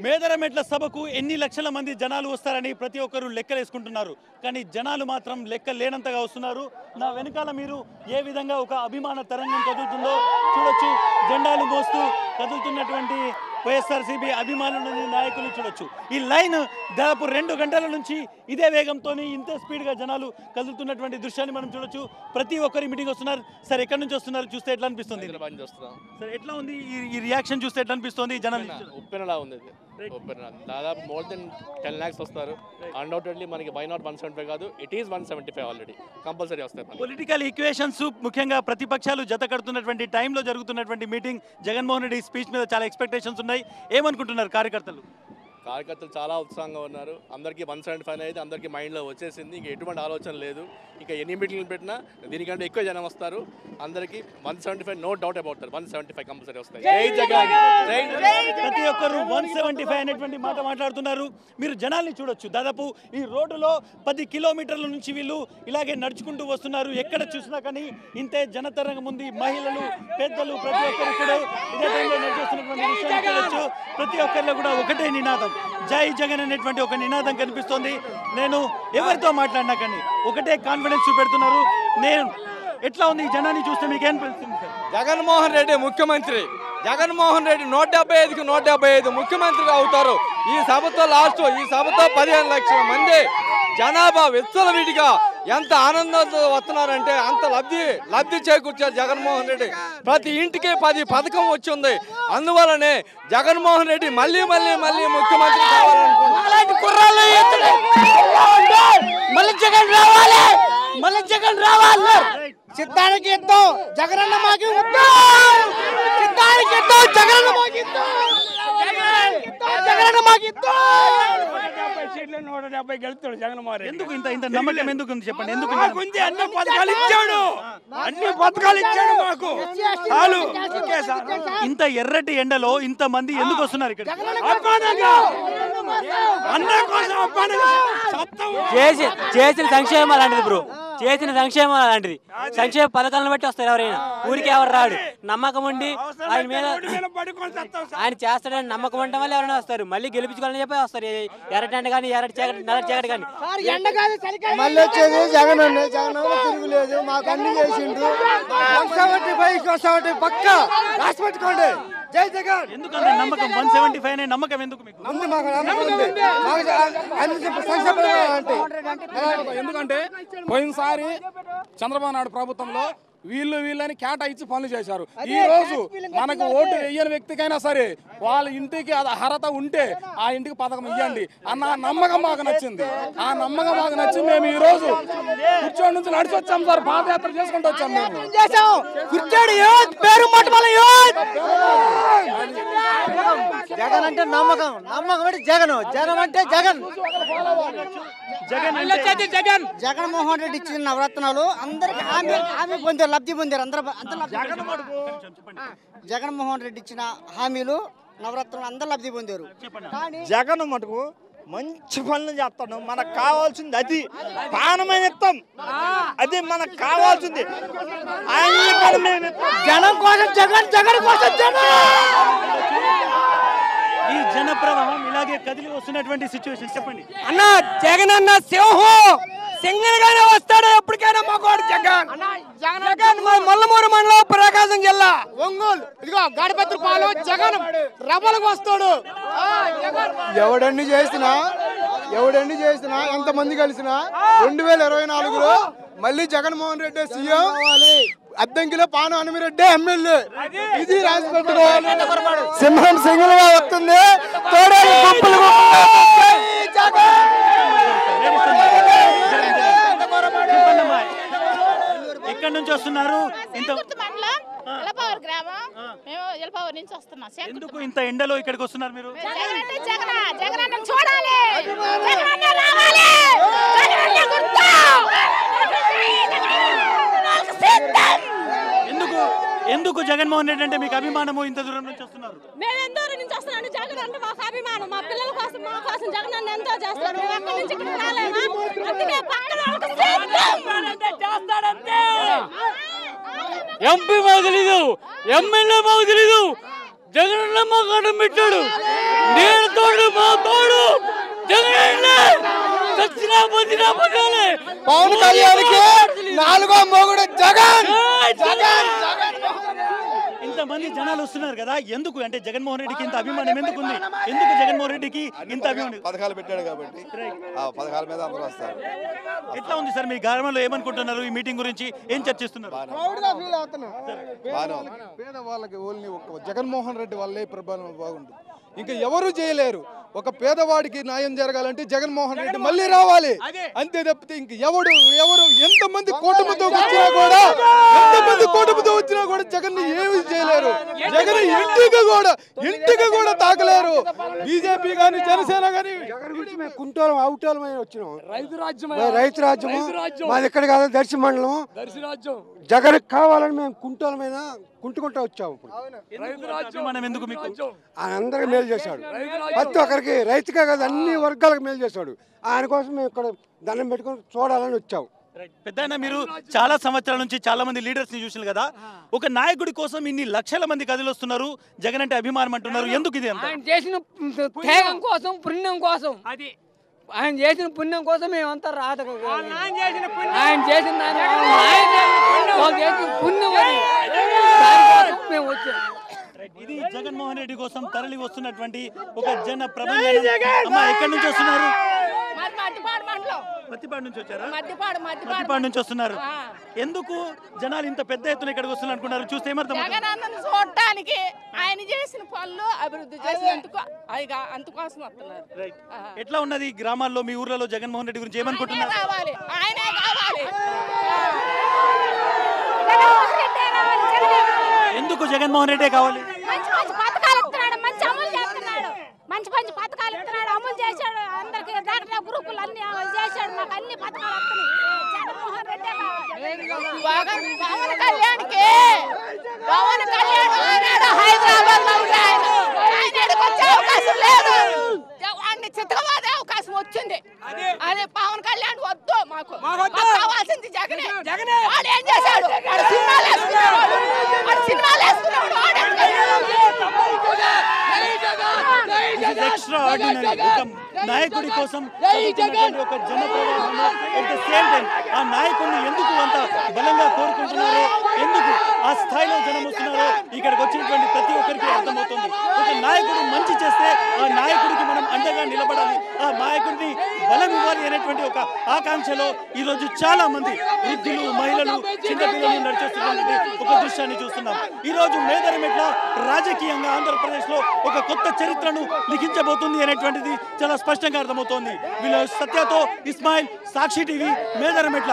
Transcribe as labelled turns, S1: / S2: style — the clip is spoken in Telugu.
S1: మేదరమెట్ల సభకు ఎన్ని లక్షల మంది జనాలు వస్తారని ప్రతి ఒక్కరూ లెక్కలేసుకుంటున్నారు. కానీ జనాలు మాత్రం లెక్క లేనంతగా వస్తున్నారు. నా వెనకాల మీరు ఏ విధంగా ఒక అభిమాన తరంగం కదులుతుందో చూడొచ్చు. జెండాలు మోస్తూ కదులుతున్నటువంటి వైఎస్ఆర్సీపీ అభిమానులు నాయకులు చూడొచ్చు. ఈ లైన్ దాదాపు రెండు గంటల నుంచి ఇదే వేగంతో ఇంత స్పీడ్గా జనాలు కదులుతున్నటువంటి దృశ్యాన్ని మనం చూడొచ్చు. ప్రతి ఒక్కరి మీటింగ్ వస్తున్నారు. సార్ ఎక్కడి నుంచి వస్తున్నారు? చూస్తే ఎట్లా అనిపిస్తుంది? సార్ ఎట్లా ఉంది ఈ- ఈ రియాక్షన్ చూస్తే ఎట్లా అనిపిస్తుంది? జనాలు
S2: ఉప్పెనలా ఉంది ఉప్పెన దాదాపు మోర్ దెన్ టెన్ ల్యాక్స్ వస్తారు. అన్డౌటెడ్లీ మనకి why not one seventy five కాదు. It is one seventy five already compulsory వస్తాయి.
S1: పొలిటికల్ ఈక్వేషన్స్ ముఖ్యంగా ప్రతిపక్షాలు జత కడుతున్నటువంటి టైంలో జరుగుతున్నటువంటి మీటింగ్ జగన్మోహన్ రెడ్డి స్పీచ్ మీద చాలా ఎక్స్పెక్టేషన్స్ ఉన్నాయి. ఏమనుకుంటున్నారు కార్యకర్తలు?
S2: కార్యకర్తలు చాలా ఉత్సాహంగా ఉన్నారు. అందరికీ వన్ సెవెంటీ ఫైవ్ అయితే అందరికీ మైండ్లో వచ్చేసింది. ఇంక ఎటువంటి ఆలోచన లేదు. ఇంకా ఎన్ని మీటింగ్లు పెట్టినా దీనికంటే ఎక్కువ జనం వస్తారు. అందరికీ one seventy five no doubt about one seventy five compulsory వస్తాయి.
S1: ప్రతి ఒక్కరు వన్ సెవెంటీ ఫైవ్ అనేటువంటి మాట మాట్లాడుతున్నారు. మీరు జనాల్ని చూడొచ్చు. దాదాపు ఈ రోడ్డులో పది కిలోమీటర్ల నుంచి వీళ్ళు ఇలాగే నడుచుకుంటూ వస్తున్నారు. ఎక్కడ చూసినా కానీ ఇంతే జనతరంగం ఉంది. మహిళలు పెద్దలు ప్రతి ఒక్కరు కూడా ఇదే టైంలో నడిచేస్తున్నటువంటి విషయాన్ని చూడొచ్చు. ప్రతి ఒక్కరిలో కూడా ఒకటే నినాదం. జై జగన్ అనేటువంటి ఒక నినాదం కనిపిస్తోంది. నేను ఎవరితో మాట్లాడినా కానీ ఒకటే కాన్ఫిడెన్స్ చూపెడుతున్నారు. నేను ఎట్లా ఉంది ఈ జనాన్ని చూస్తే మీకేం ఏం
S3: జగన్మోహన్ రెడ్డి ముఖ్యమంత్రి. జగన్మోహన్ రెడ్డి నూట డెబ్బై ఐదుకి నూట డెబ్బై ఐదు ముఖ్యమంత్రిగా అవుతారు. ఈ సభతో లాస్ట్ ఈ సభతో పదిహేను లక్షల మంది జనాభా విచ్చలవిడిగా ఎంత ఆనందంతో వస్తున్నారంటే అంత లబ్ధి లబ్ధి చేకూర్చారు జగన్మోహన్ రెడ్డి. ప్రతి ఇంటికి పది పథకం వచ్చింది. అందువలనే జగన్మోహన్ రెడ్డి మళ్ళీ మళ్ళీ మళ్ళీ ముఖ్యమంత్రి
S4: కావాలనుకుంటున్నారు. జగన్ రావాలి. మళ్ళీ జగన్ రావాలి. సిద్ధానికి యుద్ధం జగనన్న మాకి యుద్ధం సిద్ధానికి యుద్ధం జగనన్న మాకి జగనన్న మాకి యుద్ధం
S5: నూట డెబ్బై గెలుస్తాడు జగన్మోహన్
S1: ఎందుకు ఇంత ఇంత నమ్మకం ఎందుకు ఉంది చెప్పండి? ఎందుకు
S5: మాకు ఉంది అన్ని పథకాలు ఇచ్చాడు. అన్ని పథకాలు ఇచ్చాడు మాకు. చాలు.
S1: ఇంత ఎర్రటి ఎండలో ఇంత మంది ఎందుకు వస్తున్నారు ఇక్కడ
S6: చేసిన సంక్షేమం అలాంటిది బ్రో. చేసిన సంక్షేమం అలాంటిది. సంక్షేమ పథకాలను బట్టి వస్తారు ఎవరైనా. ఊరికి ఎవరు రాడు. నమ్మకం ఉండి ఆయన మీద ఆయన చేస్తాడని నమ్మకం ఉండటం వల్ల ఎవరైనా వస్తారు. మళ్ళీ గెలిపించుకోవాలని చెప్పి వస్తారు. ఎర్రటెండ కానీ ఎర్రటి చీకటి నల్ల చీకటి కానీ
S4: ఎండ కాదు చలికాలం.
S7: మళ్ళీ వచ్చేది జగన్ తిరుగులేదు మాకు అన్ని చేసిండు. పక్క. రాసి పెట్టుకోండి. జై జగన్!
S1: ఎందుకంత నమ్మకం వన్ సెవెంటీ ఫైవ్ అనే నమ్మకం ఎందుకు మీకు?
S7: ఉంది మాకు నమ్మకం ఉంది మాకు అన్ని సంక్షేమ అంటే
S8: ఎందుకంటే పోయినసారి చంద్రబాబు నాయుడు ప్రభుత్వంలో వీళ్ళు వీళ్ళని కేటాయించి పనులు చేశారు. ఈ రోజు మనకు ఓటు వేయని వ్యక్తికైనా సరే వాళ్ళ ఇంటికి అది అర్హత ఉంటే ఆ ఇంటికి పథకం ఇవ్వండి అన్న నమ్మకం మాకు నచ్చింది. ఆ నమ్మకం మాకు నచ్చి మేము ఈ రోజు కూర్చోడి నుంచి నడిచి వచ్చాం సార్. పాదయాత్ర చేసుకుంటూ వచ్చాం
S7: జగన్ అంటే నమ్మకం. నమ్మకం అంటే జగన్. జగన్ అంటే జగన్.
S1: జగన్
S5: జగన్.
S4: జగన్మోహన్ రెడ్డి ఇచ్చిన నవరత్నాలు అందరికి హామీ హామీ పొందారు. లబ్ధి పొందారు. అందరూ పొందారు. జగన్మోహన్ రెడ్డి ఇచ్చిన హామీలు నవరత్నాలు అందరూ లబ్ధి పొందారు. కానీ
S7: జగన్ మటుకు మంచి పనులు చేస్తాడు. మనకు కావాల్సింది అది. ప్రాణమైన ఇస్తాం. అది మనకు కావాల్సింది.
S4: జనం కోసం జగన్ జగన్ కోసం జగన్
S1: ఈ జన ప్రవాహం ఇలాగే కదిలి వస్తున్నటువంటి సిచ్యువేషన్ చెప్పండి.
S5: అన్న జగన్ అన్న సింహం! సింగల్గానే వస్తాడు ఎప్పటికైనా మాకోడు జగన్. జగన్ మా మల్లమూరు మండలం ప్రకాశం జిల్లా.
S4: ఒంగోలు. ఇదిగో గడపత్రిపాలు జగన్ రబలకు వస్తాడు.
S7: ఎవడన్ని చేసినా ఎవడన్ని చేసినా ఎంత మంది కలిసినా రెండు వేల ఇరవై నాలుగులో మళ్ళీ జగన్మోహన్ రెడ్డి సీఎం అద్దంకిలో పాను హనుమిరెడ్డి ఎమ్మెల్యే. ఇది పెట్టుకోవాలి సింహం సింగిల్గా వస్తుంది జగన్!
S1: చెప్పండి అమ్మా. ఎక్కడి నుంచి వస్తున్నారు? ఇంత
S9: శంకుర్తి మండలం ఎలపవర్ గ్రామం. మేము ఎలపవర్ నుంచి వస్తున్నాం శంకుర్తి
S1: ఎందుకు ఇంత ఎండలో ఇక్కడికి వస్తున్నారు మీరు?
S9: జగన్ అంటే జగన్ జగన్ అన్న చూడాలి. జగన్ అన్న రావాలి. జగన్ అన్న గుర్తు. వాళ్ళకి సిద్ధం.
S1: ఎందుకు ఎందుకు జగన్మోహన్ రెడ్డి అంటే మీకు అభిమానము ఇంత దూరం నుంచి వస్తున్నారు?
S9: మేము ఎందూరు నుంచి వస్తున్నాం జగన్ అంటే మాకు అభిమానం. మా పిల్లల కోసం మా కోసం జగన్ అన్న ఎంతో మేము అక్కడి నుంచి ఇక్కడికి రాలేమా?
S6: ಎಂಪಿ ಮಾತಾಡಿದ್ದು ಎಂ ಎಲ್ ಎ ಮಾತಾಡಿದ್ದು ಜನರನ್ನ ಮಾತಾಡ ಬಿಟ್ಟಳು ನೀರು ತೋಡು ಮಾತಾಡು. ಜನರನ್ನ. ಪವನ್
S7: ಕಲ್ಯಾಣಕ್ಕೆ ನಾಲ್ಕೋ ಮಗುಡ ಜಗನ್. ಜಗನ್ ಜಗನ್.
S1: ఇంతమంది జనాలు వస్తున్నారు కదా. ఎందుకు? అంటే జగన్మోహన్ రెడ్డికి ఇంత అభిమానం ఎందుకు ఉంది? ఎందుకు జగన్మోహన్ రెడ్డికి ఇంత అభిమానం?
S10: పథకాలు పెట్టాడు కాబట్టి. ఆ పథకాల మీద అందరూ వస్తారు.
S1: ఎట్లా ఉంది సార్ మీ గ్రామంలో ఏమనుకుంటున్నారు ఈ మీటింగ్ గురించి? ఏం చర్చిస్తున్నారు?
S7: పేదవాళ్ళకి ఓన్లీ ఒక జగన్మోహన్ రెడ్డి వల్లే ప్రభావం బాగుంటుంది. ఇంకా ఎవరు చేయలేరు. ఒక పేదవాడికి న్యాయం జరగాలంటే జగన్మోహన్ రెడ్డి మళ్ళీ రావాలి. అంతే తప్పితే ఇంక ఎవడు ఎవరు ఎంతమంది కూటమితో వచ్చినా కూడా ఎంతమంది కూటమితో వచ్చినా కూడా జగన్ ఏమి చేయలేరు. జగన్ ఇంటికి కూడా ఇంటికి కూడా తాకలేరు. బీజేపీ కానీ జనసేన కానీ
S11: మేము కుంటోలం అవుటోలమైన వచ్చినాం.
S8: రైతు రాజ్యం
S11: రైతు
S8: రాజ్యం.
S11: మాది ఎక్కడ కాదు దర్శి మండలం.
S8: దర్శి రాజ్యం.
S11: జగన్ కావాలని మేము కుంటోలమైన కుంటుకుంటా వచ్చాము ఇప్పుడు.
S1: అభిమానం ఎందుకు మీకు?
S11: అందరికి మేలు చేశాడు. ప్రతి ఒక్కరికి రైతుకే కాదు అన్ని వర్గాలకు మేలు చేశాడు. ఆయన కోసం మేము ఇక్కడ దండం పెట్టుకొని చూడాలని వచ్చాము
S1: పెద్ద మీరు చాలా సంవత్సరాల నుంచి చాలా మంది లీడర్స్ని చూసారు కదా ఒక నాయకుడి కోసం ఇన్ని లక్షల మంది కదిలొస్తున్నారు జగన్ అంటే అభిమానం అంటున్నారు ఎందుకు ఇది
S5: ఆయన చేసిన త్యాగం కోసం పుణ్యం కోసం. అది. ఆయన చేసిన పుణ్యం కోసం మేమంతా రాత ఆయన చేసిన దాని ఆయన వాళ్ళు చేసిన పుణ్యం దానికోసం మేము వచ్చాం.
S1: ఇది జగన్మోహన్ రెడ్డి కోసం తరలి వస్తున్నటువంటి ఒక జన ఎక్కడి నుంచి వస్తున్నారు? నుంచి వచ్చారా? నుంచి ఎందుకు జనాలు ఇంత పెద్ద ఎత్తున ఇక్కడికి వస్తున్నారు అనుకున్నారు? చూస్తే ఏమర్థం
S9: చూడటానికి ఆయన చేసిన పనులు అభివృద్ధి చేసినందుకు అయిగా అందుకోసం వస్తున్నారు. ఆ.
S1: ఎట్లా ఉన్నది ఈ గ్రామాల్లో మీ ఊర్లలో జగన్మోహన్ రెడ్డి గురించి ఏమనుకుంటున్నారు?
S9: రావాలి ఆయనే కావాలి జగన్మోహన్ రెడ్డే రావాలి, జగనే రావాలి.
S1: ఎందుకు జగన్మోహన్ రెడ్డే కావాలి.
S9: మంచి మంచి పథకాలు ఇస్తున్నాడు మంచి అమలు చేస్తున్నాడు. మంచి మంచి పథకాలు ఇస్తున్నాడు అమలు చేశాడు. అందరికి డాక్టర్ గ్రూపులు అన్ని అమలు చేశాడు. మాకు అన్ని పథకాలు వస్తున్నాయి. జగన్మోహన్ రెడ్డే కావాలి. పవన్ పవన్ కళ్యాణ్కి పవన్ కళ్యాణ్ ఆనాడు హైదరాబాద్లో ఉండే ఆయన ఆయన ఈడకి వచ్చే అవకాశం లేదు. వాడిని అవకాశం వచ్చింది. అదే. పవన్ కళ్యాణ్ వద్దు మాకు. మాకు కావాల్సింది జగనే. జగనే. వాడు ఏం చేశాడు వాడు సినిమాలు వేసుకునేవాడు వాడు సినిమాలు వేసుకునేవాడు వాడు
S1: ఎక్స్ట్రా ఆర్డినరీ ఒక నాయకుడి కోసం ఒక జన ప్రవాహంలో ఆ నాయకుడిని ఎందుకు అంత బలంగా కోరుకుంటున్నారో ఎందుకు ఆ స్థాయిలో జనం వస్తున్నారో ఇక్కడికి వచ్చినటువంటి ప్రతి ఒక్కరికి అర్థమవుతుంది. ఒక నాయకుడు మంచి చేస్తే ఆ నాయకుడికి మనం అండగా నిలబడాలి. ఆ నాయకుడిని బలం ఇవ్వాలి అనేటువంటి ఒక ఆకాంక్షలో ఈ రోజు చాలా మంది వృద్ధులు మహిళలు చిన్నపిల్లలు నడిచేస్తున్నటువంటి ఒక దృశ్యాన్ని చూస్తున్నాం. ఈ రోజు మేదరమెట్ల రాజకీయంగా ఆంధ్రప్రదేశ్లో ఒక కొత్త చరిత్రను లిఖించబోతుంది అనేటువంటిది చాలా స్పష్టంగా అర్థమవుతోంది. వీళ్ళ సత్యతో ఇస్మాయిల్ సాక్షి టీవీ మేదరమెట్ల